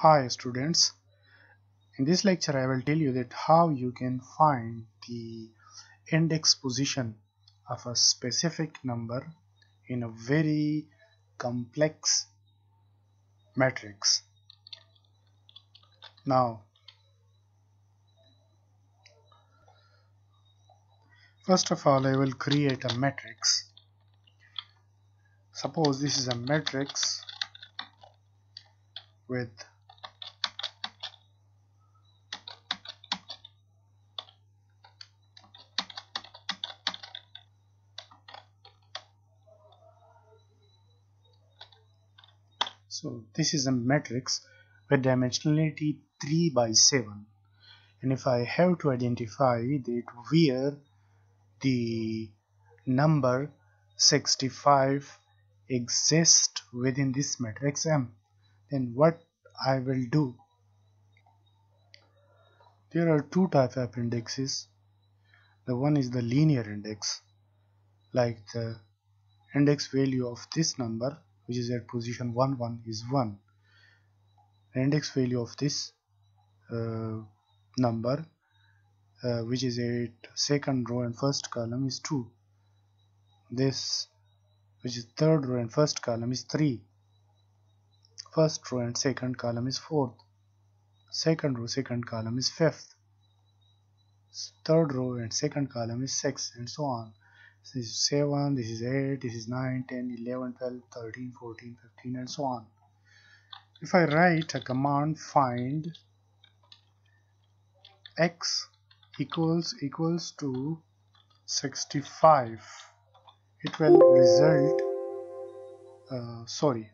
Hi students, in this lecture I will tell you that how you can find the index position of a specific number in a very complex matrix. Now first of all I will create a matrix. Suppose this is a matrix with so this is a matrix with dimensionality 3 by 7 and if I have to identify that where the number 65 exists within this matrix M then what I will do? There are two type of indexes. The one is the linear index like the index value of this number which is at position 1 1 is 1 the index value of this uh, number uh, which is at second row and first column is 2 this which is third row and first column is 3 first row and second column is fourth. Second row second column is fifth. Third row and second column is six and so on this is 7 this is 8 this is 9 10 11 12 13 14 15 and so on. If I write a command find x equals equals to 65 it will result uh, sorry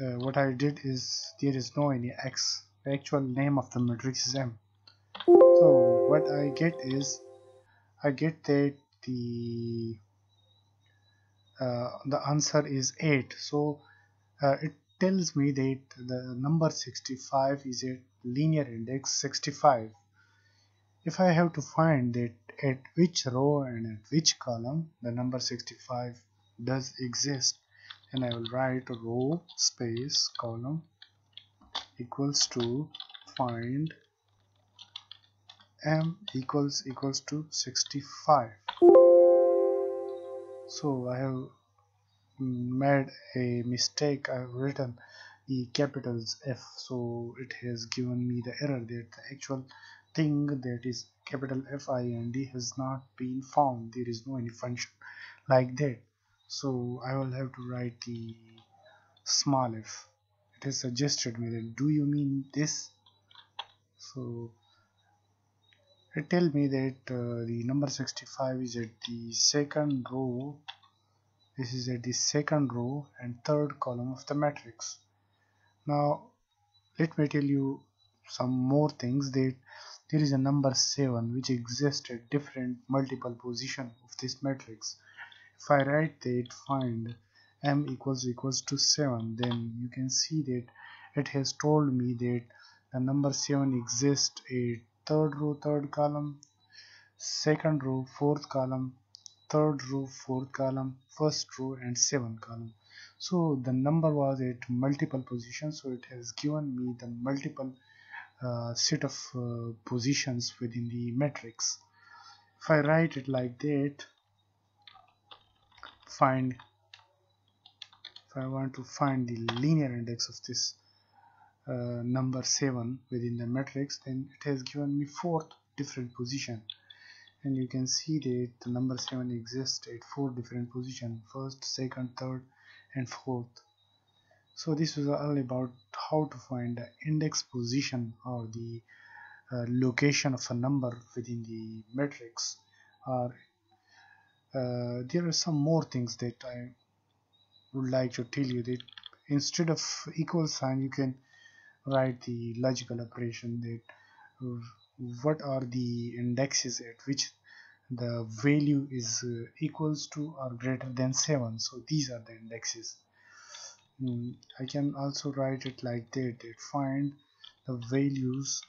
uh, what I did is there is no any x the actual name of the matrix is m. So what I get is I get that the uh, the answer is 8 so uh, it tells me that the number 65 is a linear index 65 if I have to find that at which row and at which column the number 65 does exist and I will write row space column equals to find m equals equals to 65 so I have made a mistake I've written the capitals F. So it has given me the error that the actual thing that is capital F I N D has not been found. There is no any function like that. So I will have to write the small f. It has suggested me that do you mean this? So it tell me that uh, the number 65 is at the second row. This is at the second row and third column of the matrix. Now let me tell you some more things that there is a number 7 which exists at different multiple position of this matrix. If I write that find m equals equals to 7 then you can see that it has told me that the number 7 exists at third row third column second row fourth column third row fourth column first row and seventh column. So the number was at multiple positions so it has given me the multiple uh, set of uh, positions within the matrix. If I write it like that find if I want to find the linear index of this uh, number 7 within the matrix then it has given me fourth different position. And you can see that the number 7 exists at four different position first second third and fourth. So this was all about how to find the index position or the uh, location of a number within the matrix. Or uh, there are some more things that I would like to tell you that instead of equal sign you can write the logical operation that what are the indexes at which the value is uh, equals to or greater than 7 so these are the indexes. Mm, I can also write it like that that find the values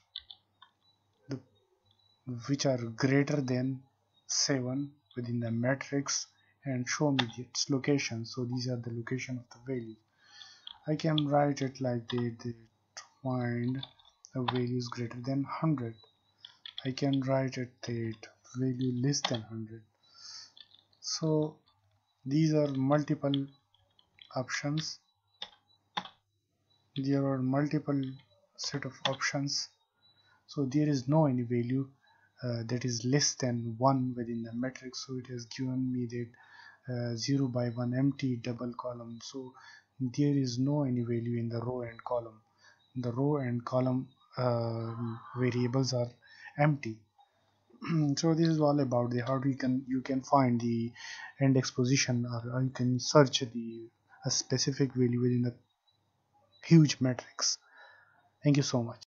the, which are greater than 7 within the matrix and show me its location. So these are the location of the value. I can write it like that, that find a value is greater than 100 I can write it that value less than 100 so these are multiple options. There are multiple set of options. So there is no any value uh, that is less than 1 within the matrix. So it has given me that uh, 0 by 1 empty double column. So there is no any value in the row and column the row and column uh, variables are empty. So this is all about the how you can you can find the index position or you can search the a specific value within a huge matrix. Thank you so much